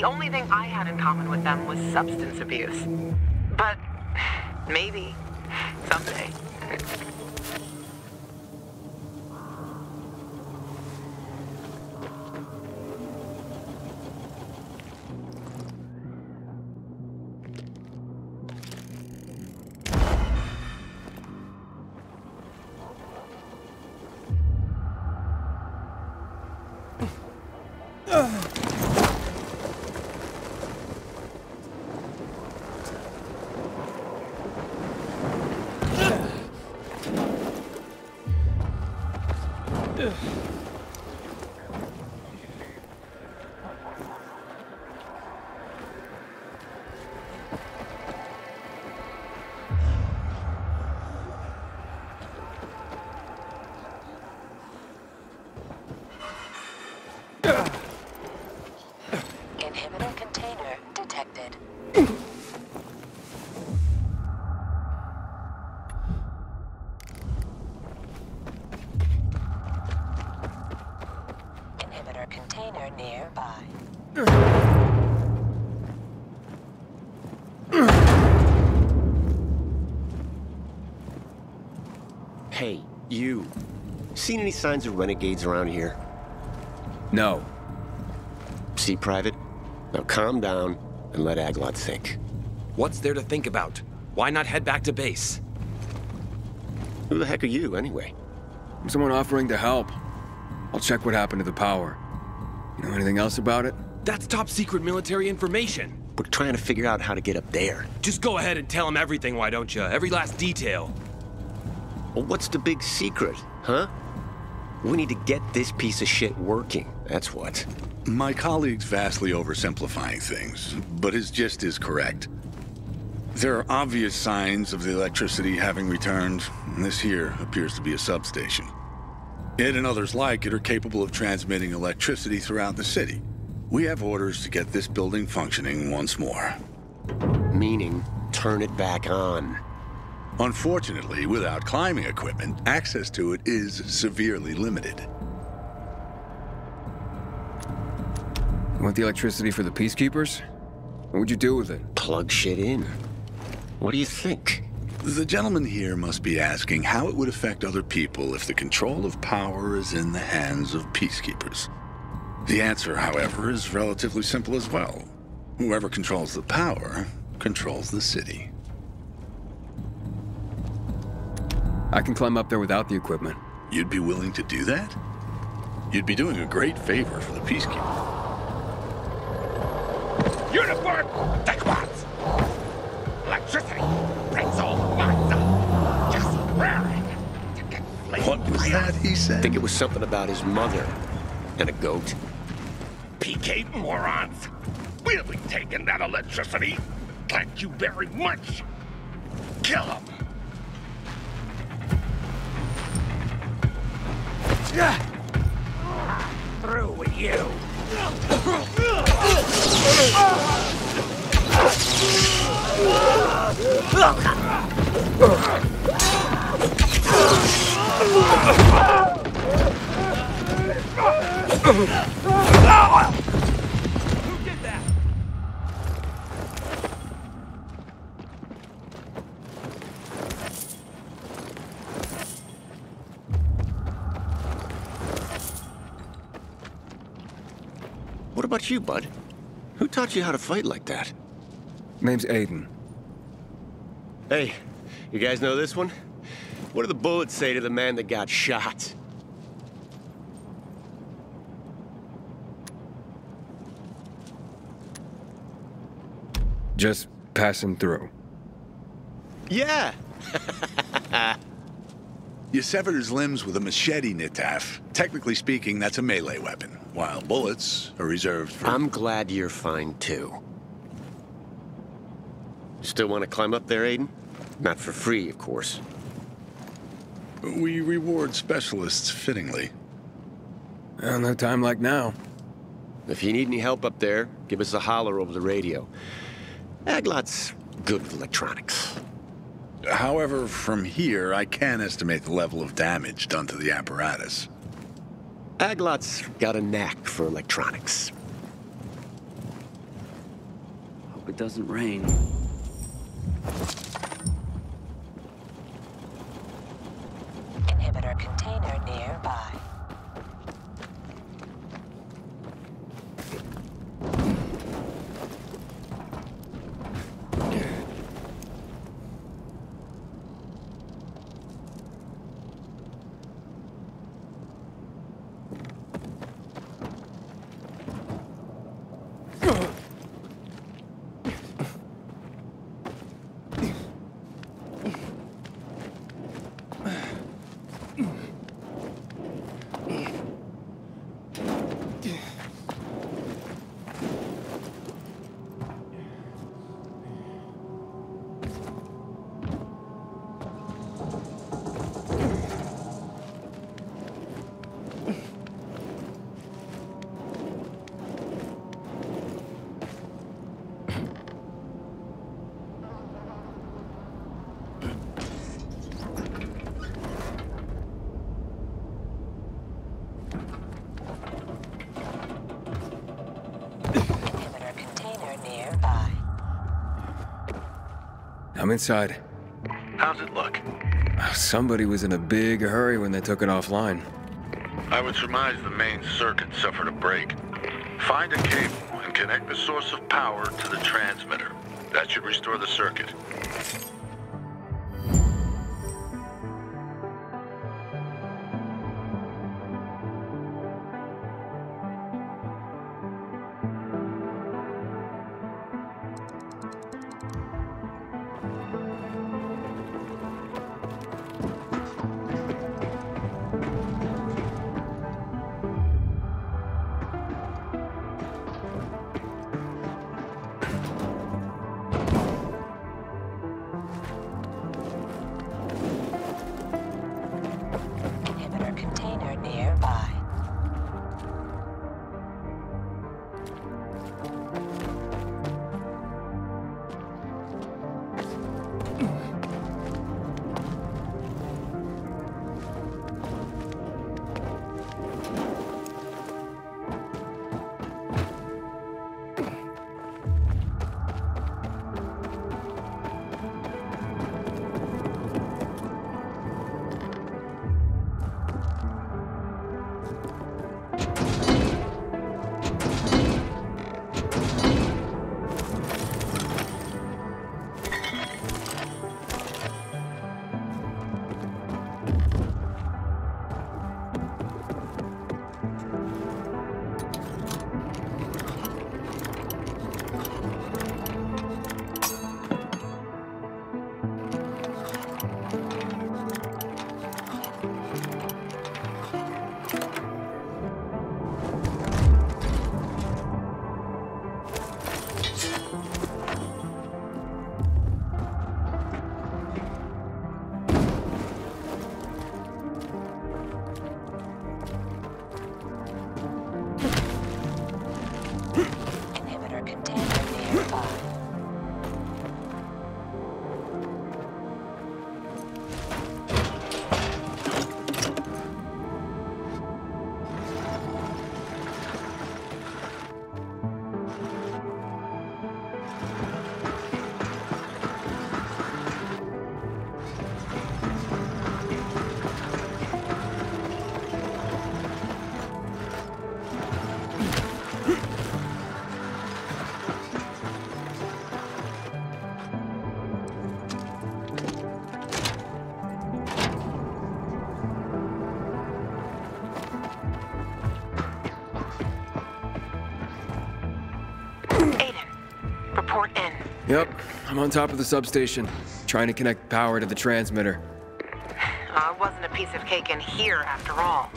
The only thing I had in common with them was substance abuse. But maybe someday. any signs of renegades around here? No. See, Private? Now calm down and let Aglot think. What's there to think about? Why not head back to base? Who the heck are you, anyway? I'm someone offering to help. I'll check what happened to the power. You know anything else about it? That's top secret military information. We're trying to figure out how to get up there. Just go ahead and tell him everything, why don't you? Every last detail. Well, what's the big secret, huh? We need to get this piece of shit working, that's what. My colleague's vastly oversimplifying things, but his gist is correct. There are obvious signs of the electricity having returned, and this here appears to be a substation. It and others like it are capable of transmitting electricity throughout the city. We have orders to get this building functioning once more. Meaning, turn it back on. Unfortunately, without climbing equipment, access to it is severely limited. You want the electricity for the peacekeepers? What would you do with it? Plug shit in. What do you think? The gentleman here must be asking how it would affect other people if the control of power is in the hands of peacekeepers. The answer, however, is relatively simple as well. Whoever controls the power controls the city. I can climb up there without the equipment. You'd be willing to do that? You'd be doing a great favor for the peacekeeper. Uniform Dequats! Electricity brings all minds Just raring to get What was that he said? I think it was something about his mother and a goat. PK morons! We'll be taking that electricity. Thank you very much. Kill him! Through with you! What about you, bud? Who taught you how to fight like that? Name's Aiden. Hey, you guys know this one? What do the bullets say to the man that got shot? Just passing through. Yeah! You severed his limbs with a machete, Nitaf. Technically speaking, that's a melee weapon, while bullets are reserved for... I'm glad you're fine, too. Still want to climb up there, Aiden? Not for free, of course. We reward specialists fittingly. Well, no time like now. If you need any help up there, give us a holler over the radio. Aglot's good with electronics. However, from here, I can estimate the level of damage done to the apparatus. Aglot's got a knack for electronics. Hope it doesn't rain. I'm inside. How's it look? Somebody was in a big hurry when they took it offline. I would surmise the main circuit suffered a break. Find a cable and connect the source of power to the transmitter. That should restore the circuit. I'm on top of the substation, trying to connect power to the transmitter. Uh, it wasn't a piece of cake in here after all.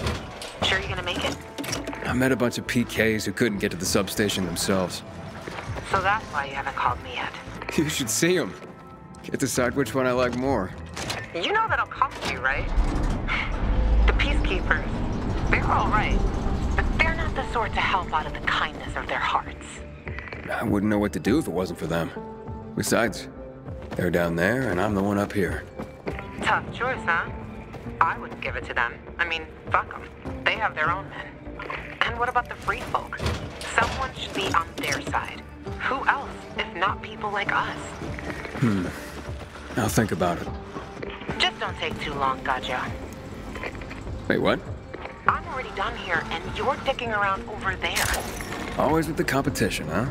Sure you're gonna make it? I met a bunch of PKs who couldn't get to the substation themselves. So that's why you haven't called me yet. You should see them. Can't decide which one I like more. You know that'll cost you, right? The Peacekeepers, they're all right. But they're not the sort to help out of the kindness of their hearts. I wouldn't know what to do if it wasn't for them. Besides, they're down there and I'm the one up here. Tough choice, huh? I wouldn't give it to them. I mean, fuck them. They have their own men. And what about the free folk? Someone should be on their side. Who else, if not people like us. Hmm. I'll think about it. Just don't take too long, Gaja. Wait, what? I'm already done here, and you're dicking around over there. Always with the competition, huh?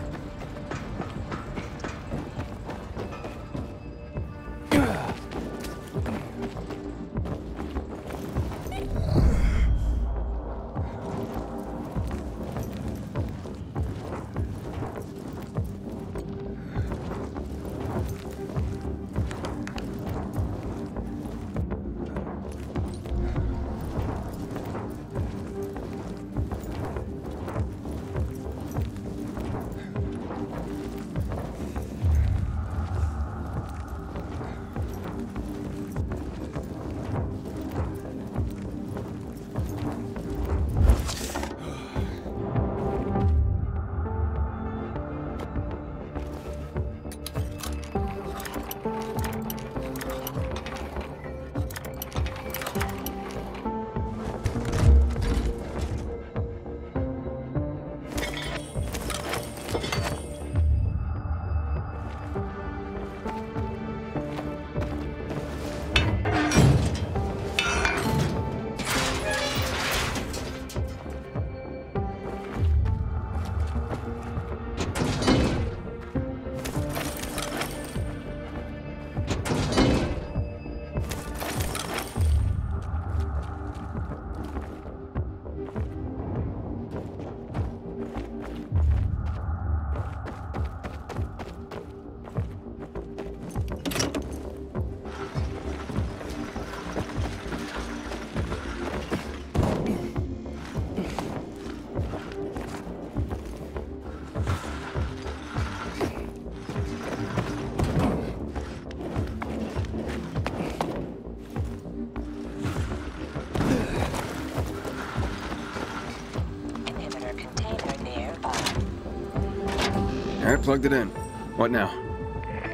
Plugged it in. What now?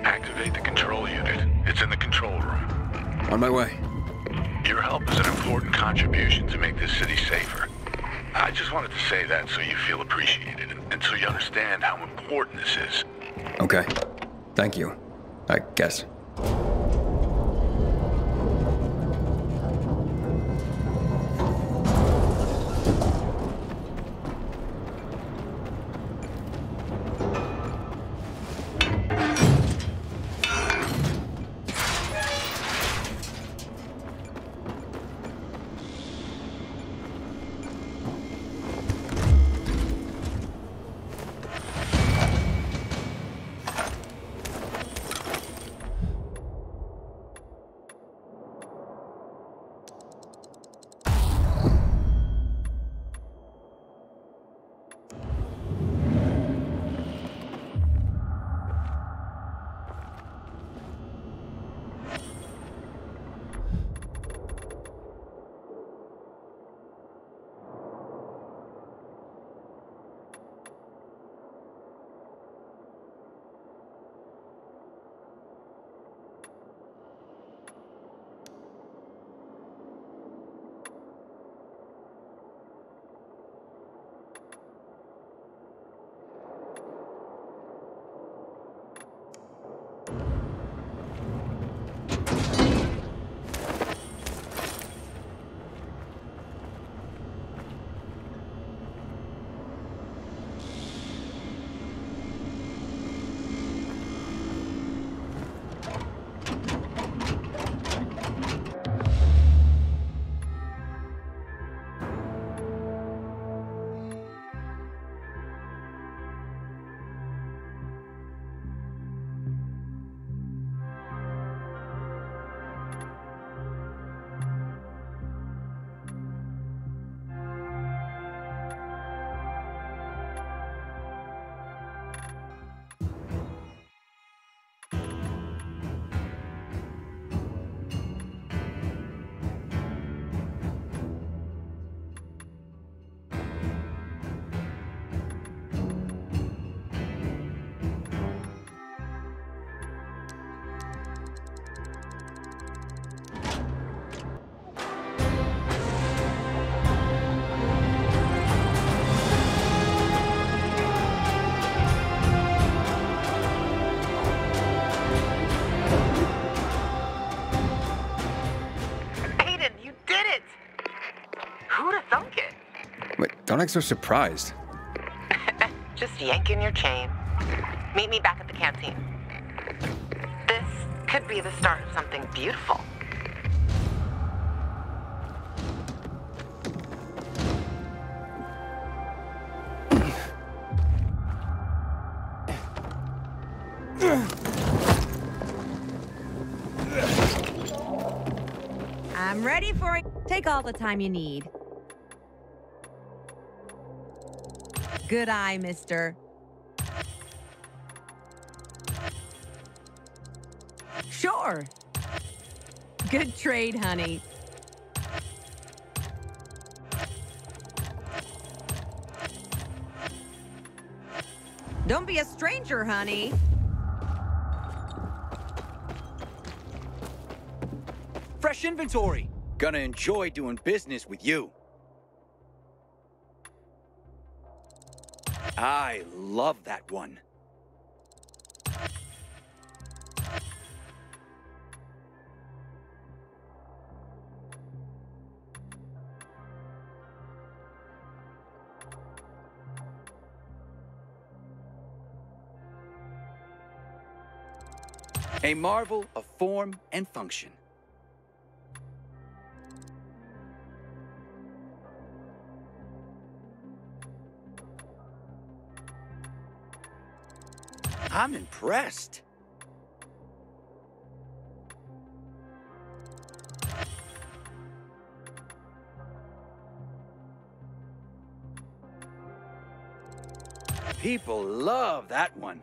Activate the control unit. It's in the control room. On my way. Your help is an important contribution to make this city safer. I just wanted to say that so you feel appreciated and, so you understand how important this is. Okay. Thank you. I guess. Not act so surprised. Just yanking your chain. Meet me back at the canteen. This could be the start of something beautiful. I'm ready for it. Take all the time you need. Good eye, mister. Sure. Good trade, honey. Don't be a stranger, honey. Fresh inventory. Gonna enjoy doing business with you. I love that one. A marvel of form and function. I'm impressed. People love that one.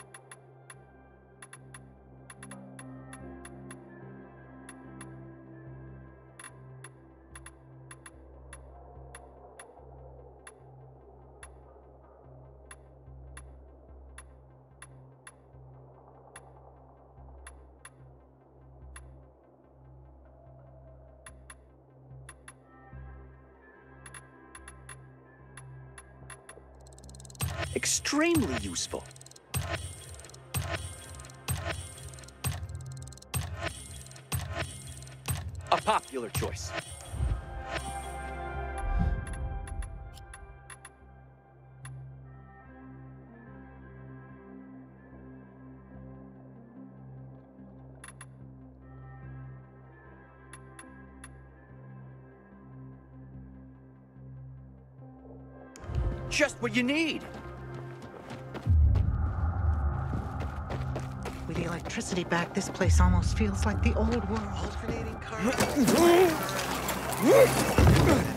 Extremely useful. A popular choice. Just what you need. Electricity back, this place almost feels like the old world.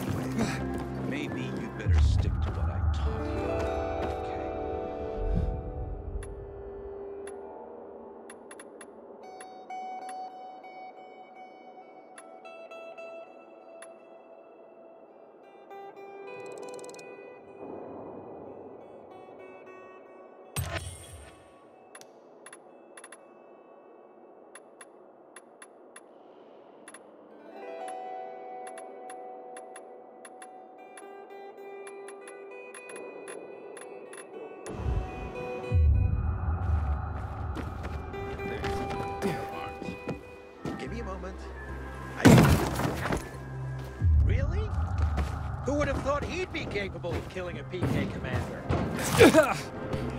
thought he'd be capable of killing a PK commander?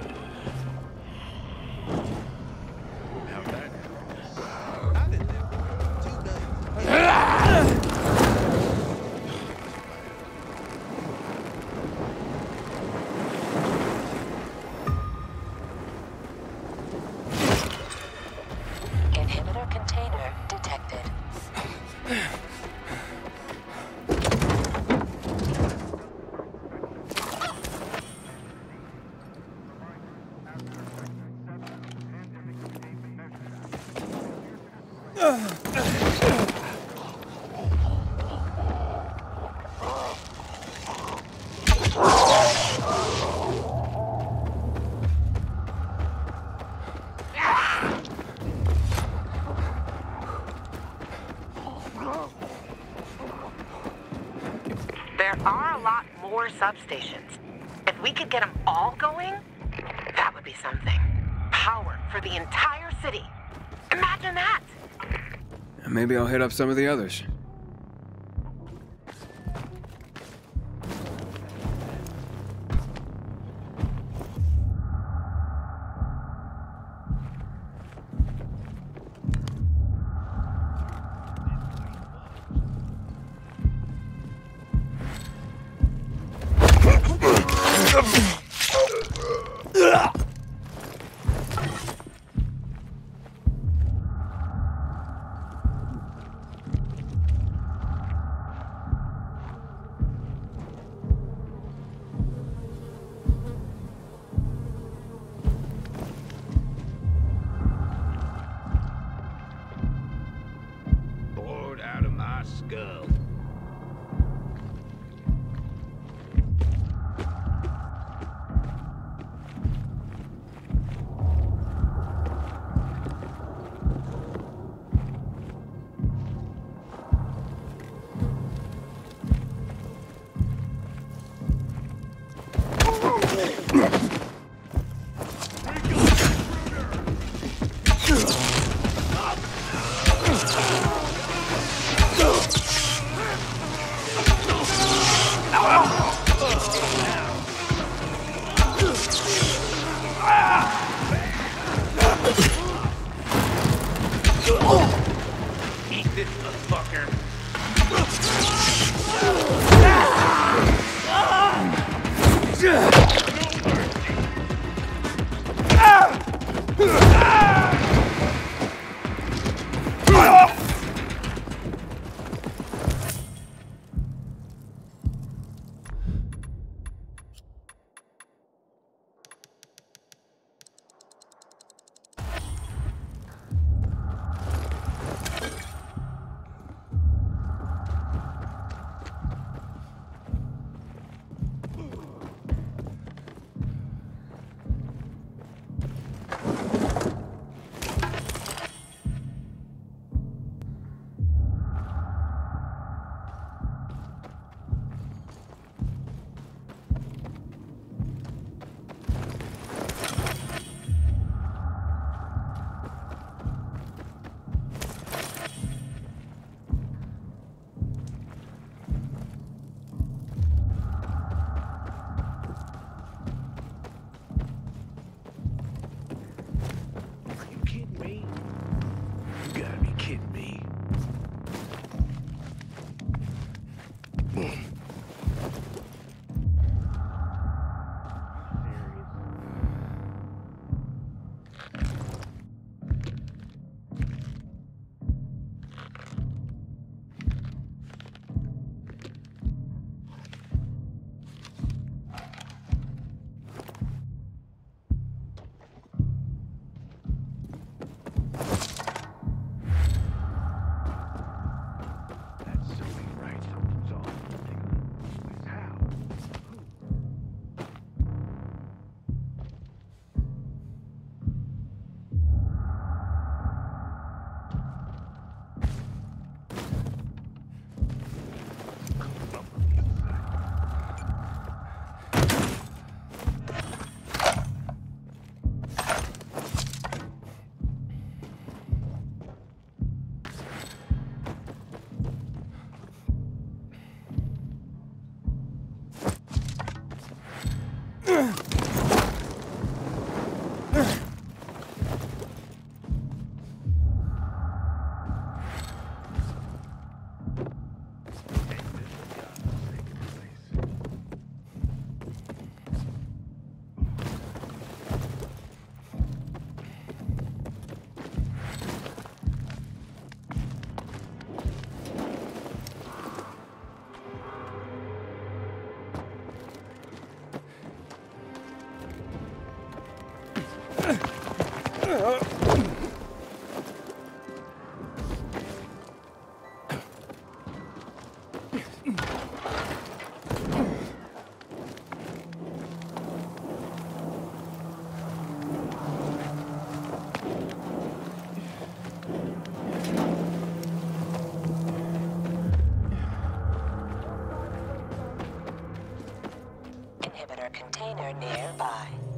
a lot more substations. If we could get them all going, that would be something. Power for the entire city. Imagine that! Maybe I'll hit up some of the others. Inhibitor container nearby.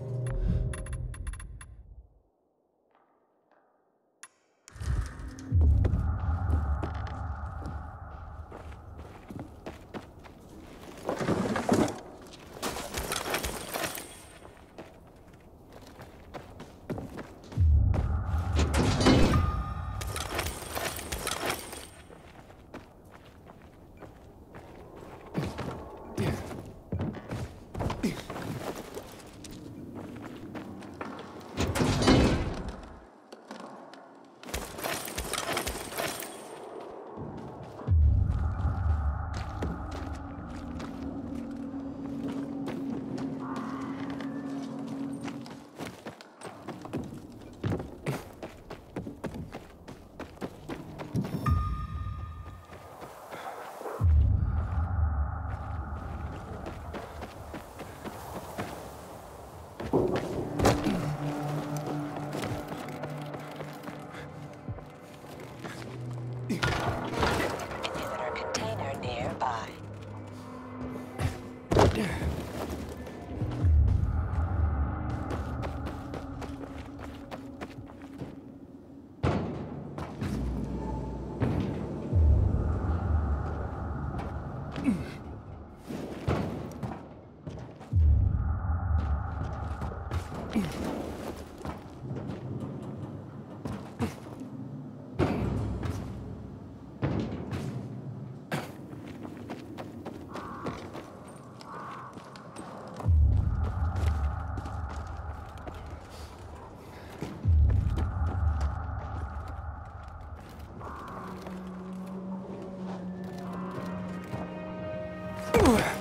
Ugh.